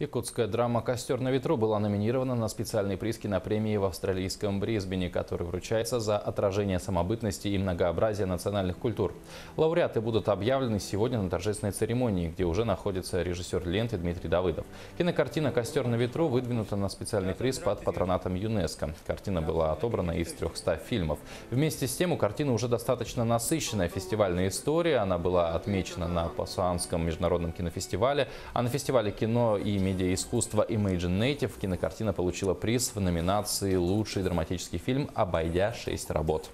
Якутская драма «Костер на ветру» была номинирована на специальный приз кинопремии в австралийском Брисбене, который вручается за отражение самобытности и многообразия национальных культур. Лауреаты будут объявлены сегодня на торжественной церемонии, где уже находится режиссер ленты Дмитрий Давыдов. Кинокартина «Костер на ветру» выдвинута на специальный приз под патронатом ЮНЕСКО. Картина была отобрана из 300 фильмов. Вместе с тем у картины уже достаточно насыщенная фестивальная история. Она была отмечена на Пасуанском международном кинофестивале, а на фестивале кино и медиаискусства Imagine Native кинокартина получила приз в номинации «Лучший драматический фильм», обойдя шесть работ.